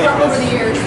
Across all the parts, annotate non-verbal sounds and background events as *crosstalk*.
over the years.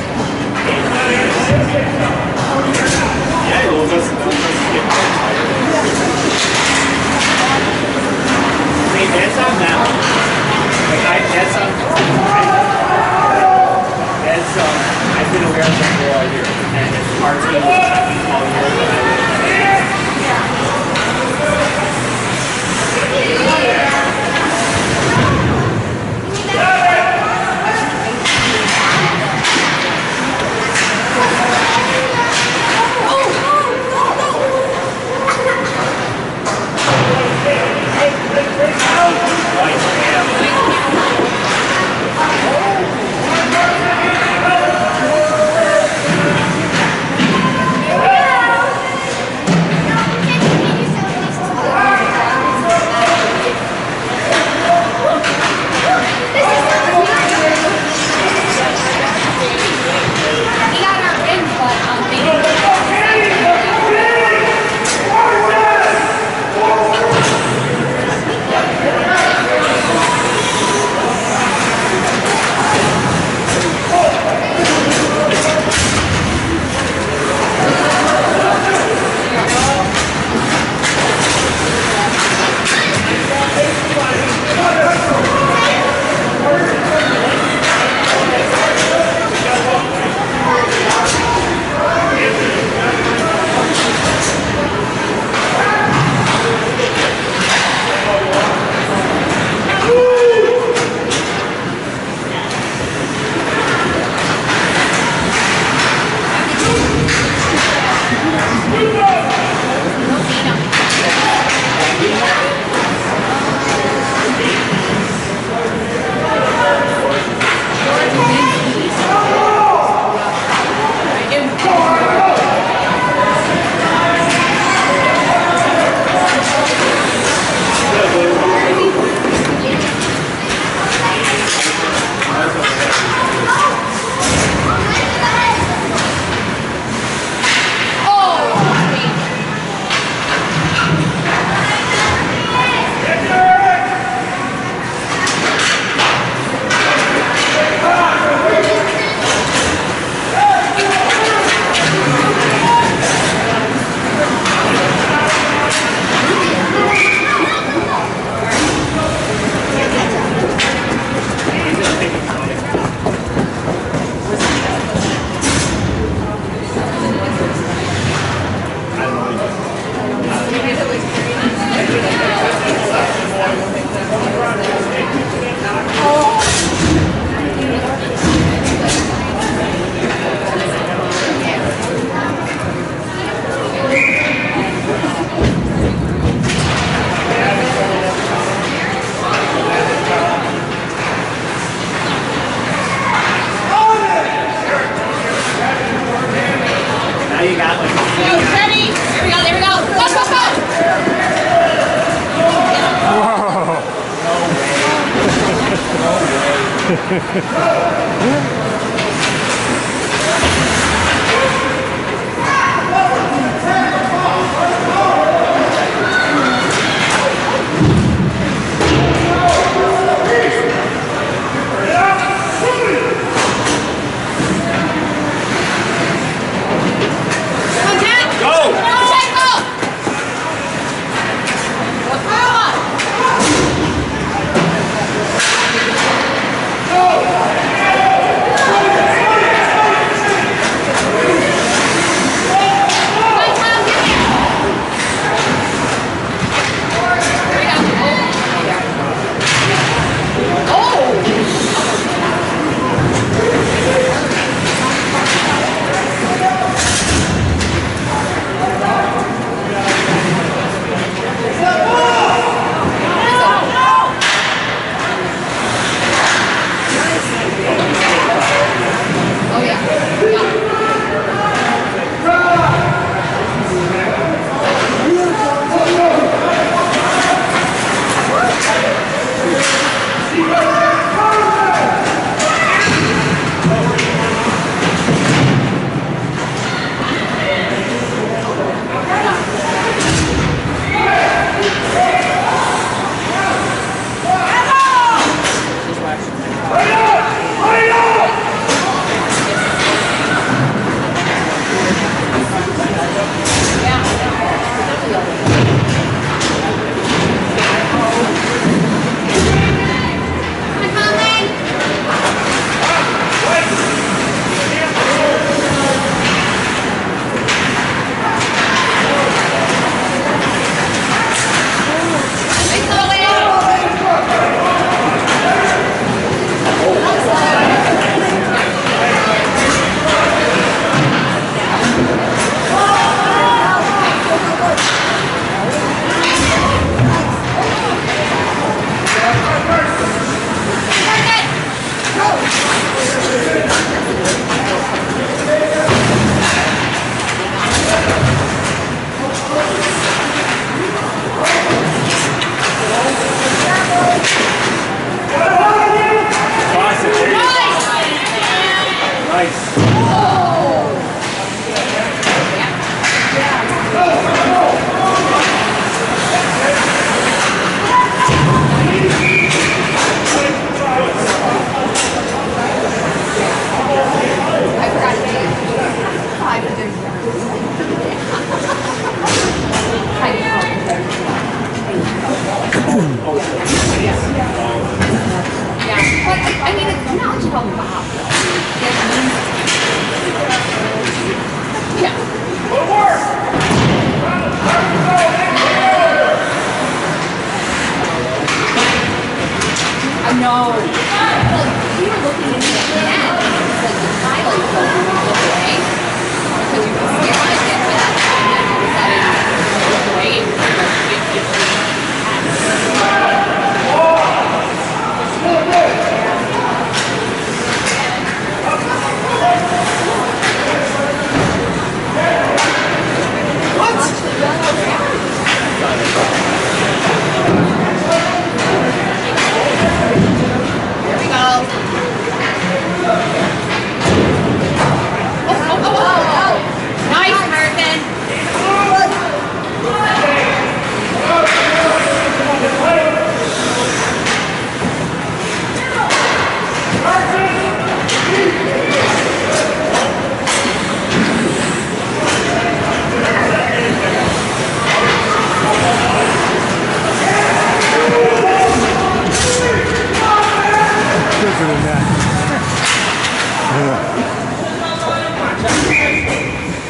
えっ?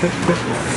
呵 *laughs* 呵